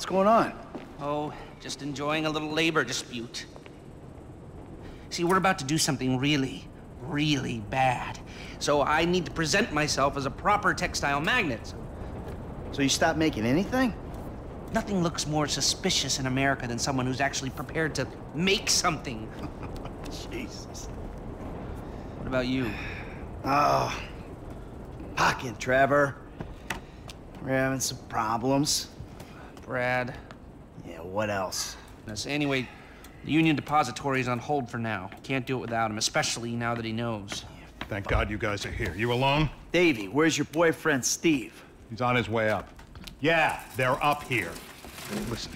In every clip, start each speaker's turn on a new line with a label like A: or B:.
A: What's going on?
B: Oh, just enjoying a little labor dispute. See, we're about to do something really, really bad. So I need to present myself as a proper textile magnet.
A: So you stopped making anything?
B: Nothing looks more suspicious in America than someone who's actually prepared to make something.
A: Jesus.
B: What about you?
A: Oh. Pocket, Trevor. We're having some problems.
B: Brad.
A: Yeah, what else?
B: Anyway, the Union Depository is on hold for now. Can't do it without him, especially now that he knows.
C: Thank God you guys are here. You alone?
A: Davy, where's your boyfriend, Steve?
C: He's on his way up. Yeah, they're up here. Listen,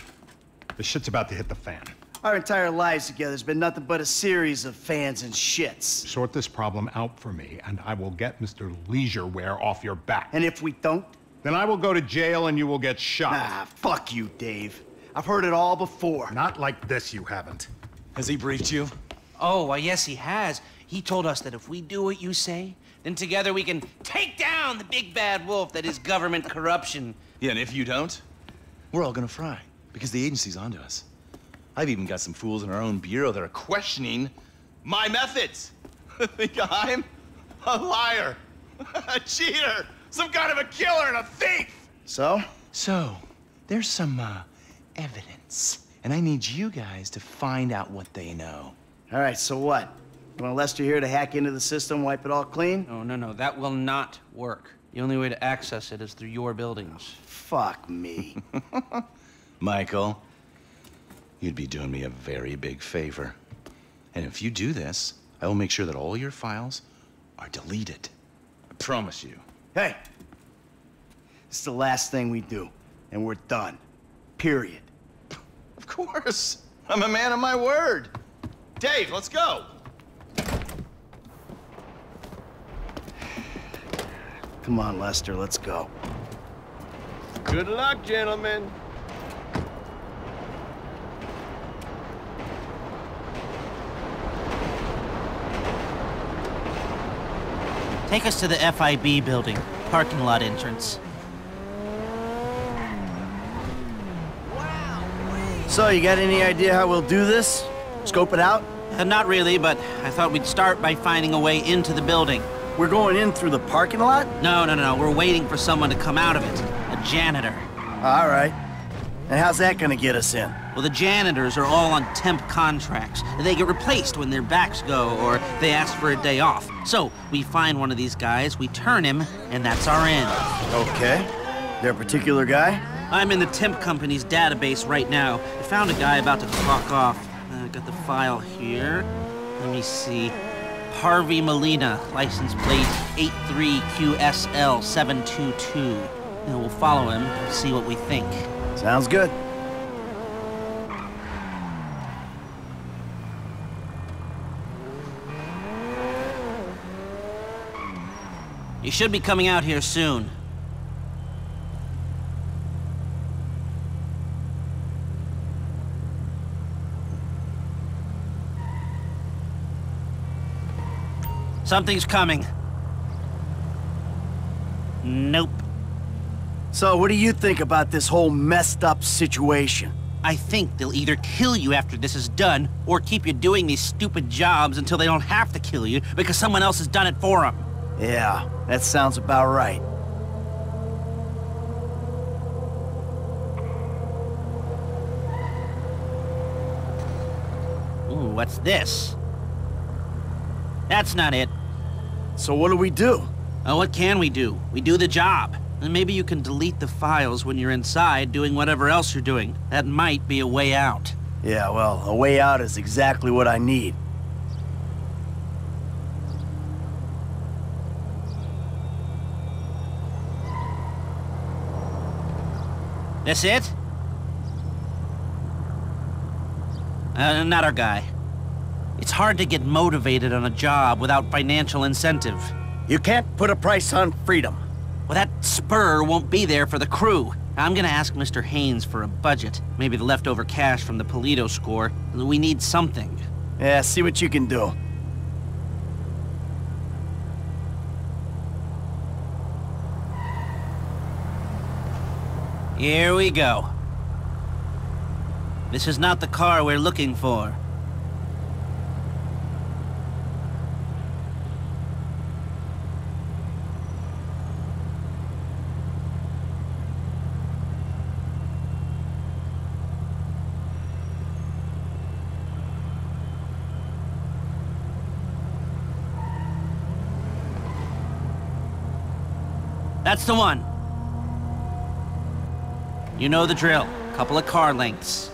C: this shit's about to hit the fan.
A: Our entire lives together has been nothing but a series of fans and shits.
C: Sort this problem out for me, and I will get Mr. Leisureware off your back.
A: And if we don't?
C: Then I will go to jail and you will get shot.
A: Ah, fuck you, Dave. I've heard it all before.
C: Not like this, you haven't.
D: Has he briefed you?
B: Oh, well, yes, he has. He told us that if we do what you say, then together we can take down the big bad wolf that is government corruption.
D: Yeah, and if you don't, we're all gonna fry because the agency's onto us. I've even got some fools in our own bureau that are questioning my methods. Think I'm a liar, a cheater, some kind of a killer and a thief.
A: So?
D: So, there's some uh, evidence, and I need you guys to find out what they know.
A: All right, so what? You want Lester here to hack into the system, wipe it all clean?
B: No, no, no, that will not work. The only way to access it is through your buildings.
A: Fuck me.
D: Michael, you'd be doing me a very big favor. And if you do this, I will make sure that all your files are deleted. I promise you.
A: Hey! this is the last thing we do, and we're done. Period.
D: Of course. I'm a man of my word. Dave, let's go.
A: Come on, Lester, let's go.
E: Good luck, gentlemen.
B: Take us to the FIB building, parking lot entrance.
A: So, you got any idea how we'll do this? Scope it out?
B: Uh, not really, but I thought we'd start by finding a way into the building.
A: We're going in through the parking lot?
B: No, no, no, we're waiting for someone to come out of it. A janitor.
A: All right. And how's that gonna get us in?
B: Well, the janitors are all on temp contracts. They get replaced when their backs go or they ask for a day off. So, we find one of these guys, we turn him, and that's our end.
A: Okay. There a particular guy?
B: I'm in the temp company's database right now. I found a guy about to clock off. I got the file here. Let me see. Harvey Molina, license plate 83QSL722. And we'll follow him, see what we think.
A: Sounds good.
B: You should be coming out here soon. Something's coming. Nope.
A: So, what do you think about this whole messed up situation?
B: I think they'll either kill you after this is done, or keep you doing these stupid jobs until they don't have to kill you because someone else has done it for them.
A: Yeah, that sounds about right.
B: Ooh, what's this? That's not it.
A: So, what do we do?
B: Oh, what can we do? We do the job. And maybe you can delete the files when you're inside doing whatever else you're doing. That might be a way out.
A: Yeah, well, a way out is exactly what I need.
B: This it? Uh, not guy. It's hard to get motivated on a job without financial incentive.
A: You can't put a price on freedom.
B: Well, that spur won't be there for the crew. I'm gonna ask Mr. Haines for a budget. Maybe the leftover cash from the Paleto score. We need something.
A: Yeah, see what you can do.
B: Here we go. This is not the car we're looking for. That's the one. You know the drill. Couple of car lengths.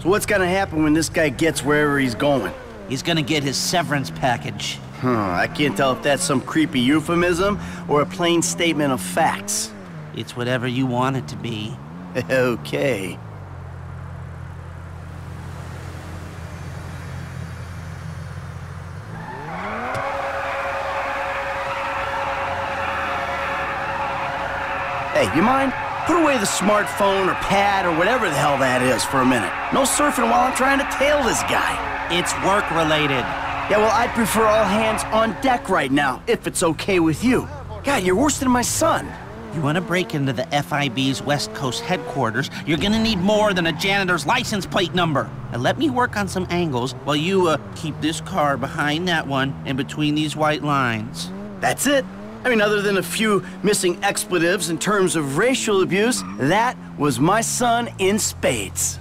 A: So what's gonna happen when this guy gets wherever he's going?
B: He's gonna get his severance package.
A: Huh, I can't tell if that's some creepy euphemism or a plain statement of facts.
B: It's whatever you want it to be.
A: okay. Hey, you mind? Put away the smartphone or pad or whatever the hell that is for a minute. No surfing while I'm trying to tail this guy.
B: It's work related.
A: Yeah, well, I'd prefer all hands on deck right now, if it's okay with you. God, you're worse than my son.
B: You want to break into the FIB's West Coast headquarters, you're gonna need more than a janitor's license plate number. Now let me work on some angles while you, uh, keep this car behind that one and between these white lines.
A: That's it. I mean, other than a few missing expletives in terms of racial abuse, that was my son in spades.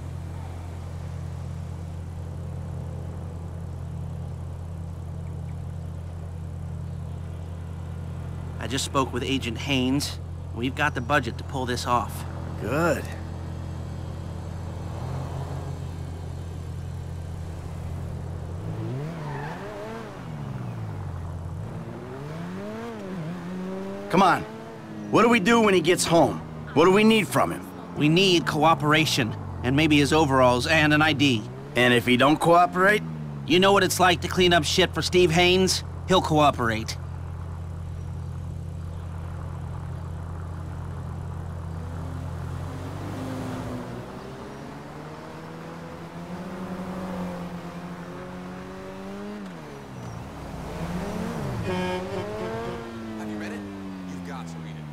B: I just spoke with Agent Haines. We've got the budget to pull this off.
A: Good. Come on. What do we do when he gets home? What do we need from him?
B: We need cooperation, and maybe his overalls and an ID.
A: And if he don't cooperate?
B: You know what it's like to clean up shit for Steve Haines? He'll cooperate.
F: Have you read it? You've got to read it.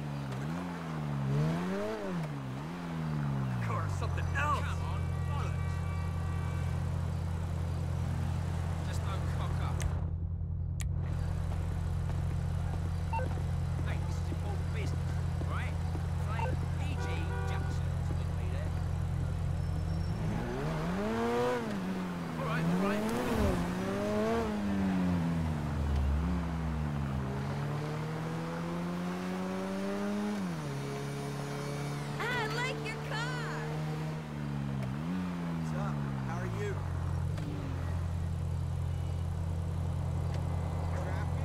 F: Or something else. Come on, bollocks. Just no cock up. Hey, this is important business, right? Say PG Jackson with me there. All right, all right.
G: I like your car.
F: What's up? How are you?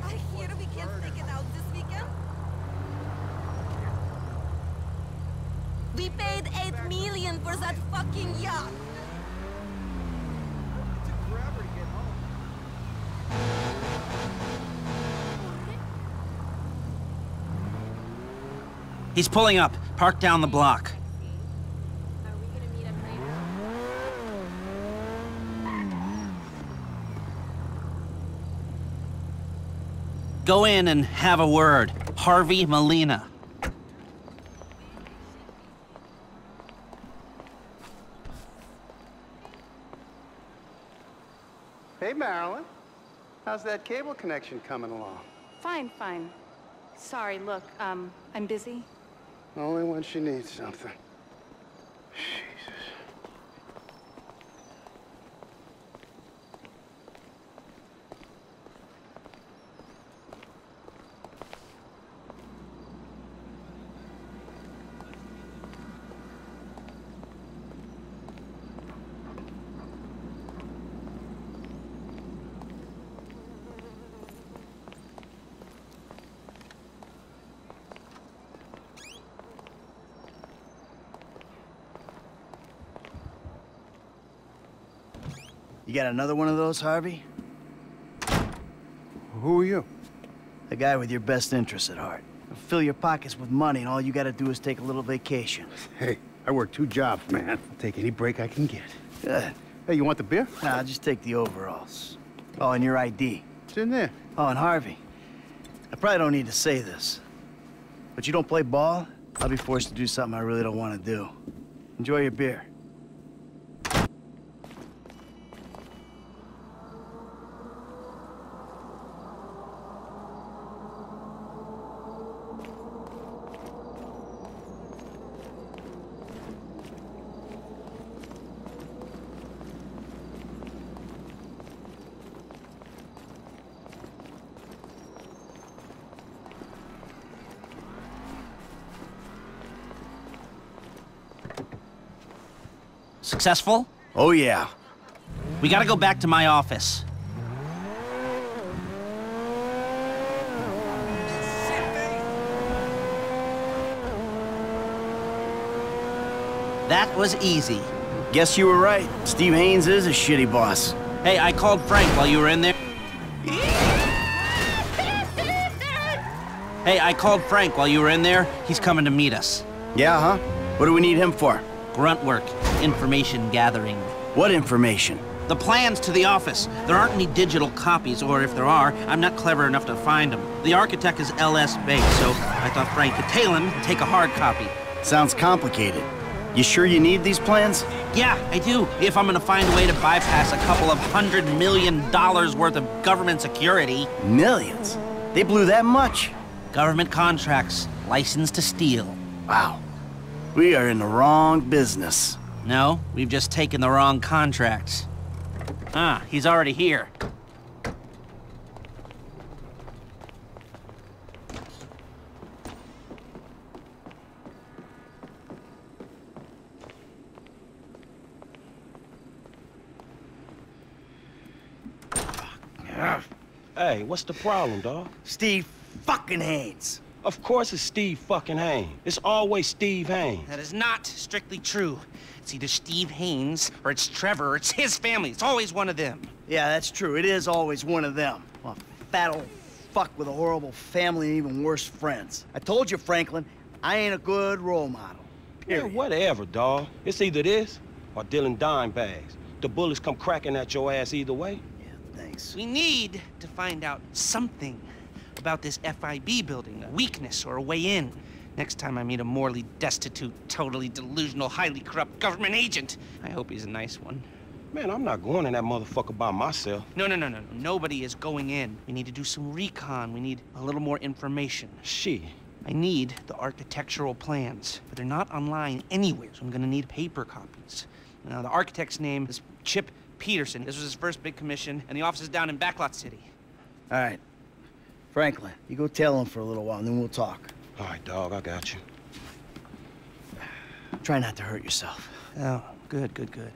G: I hear we can't take it out this weekend. We paid for that fucking yacht.
B: He's pulling up. Park down the block. Go in and have a word. Harvey Molina.
H: Marilyn. How's that cable connection coming along?
I: Fine, fine. Sorry, look, um, I'm busy.
H: Only when she needs something. Jesus.
A: You got another one of those, Harvey?
H: Who are you?
A: The guy with your best interests at heart. Fill your pockets with money, and all you gotta do is take a little vacation.
H: Hey, I work two jobs, man. I'll take any break I can get.
A: Good.
H: Hey, you want the beer?
A: Nah, I'll just take the overalls. Oh, and your ID.
H: It's in there.
A: Oh, and Harvey. I probably don't need to say this. but you don't play ball, I'll be forced to do something I really don't want to do. Enjoy your beer.
B: Successful?
A: Oh, yeah.
B: We gotta go back to my office. That was easy.
A: Guess you were right. Steve Haines is a shitty boss.
B: Hey, I called Frank while you were in there. Hey, I called Frank while you were in there. He's coming to meet us.
A: Yeah, huh? What do we need him for?
B: Grunt work, information gathering.
A: What information?
B: The plans to the office. There aren't any digital copies, or if there are, I'm not clever enough to find them. The architect is L.S. Bay, so I thought Frank could tail him and take a hard copy.
A: Sounds complicated. You sure you need these plans?
B: Yeah, I do. If I'm gonna find a way to bypass a couple of hundred million dollars worth of government security.
A: Millions? They blew that much?
B: Government contracts, license to steal.
A: Wow. We are in the wrong business.
B: No, we've just taken the wrong contracts. Ah, he's already here.
E: Hey, what's the problem, dawg?
A: Steve fucking Haines.
E: Of course it's Steve fucking Haines. It's always Steve Haines.
B: That is not strictly true. It's either Steve Haines or it's Trevor or it's his family. It's always one of them.
A: Yeah, that's true. It is always one of them. A fat old fuck with a horrible family and even worse friends. I told you, Franklin, I ain't a good role model.
E: Yeah,
A: Period.
E: whatever, dawg. It's either this or dealing dime bags. The bullets come cracking at your ass either way.
A: Yeah, thanks.
B: We need to find out something about this FIB building, a weakness or a way in. Next time I meet a morally destitute, totally delusional, highly corrupt government agent, I hope he's a nice one.
E: Man, I'm not going in that motherfucker by myself.
B: No, no, no, no, no. Nobody is going in. We need to do some recon. We need a little more information.
E: She.
B: I need the architectural plans, but they're not online anywhere, so I'm gonna need paper copies. Now, the architect's name is Chip Peterson. This was his first big commission, and the office is down in Backlot City.
A: All right. Franklin, you go tell him for a little while, and then we'll talk.
E: All right, dog, I got you.
A: Try not to hurt yourself.
B: Oh, good, good, good.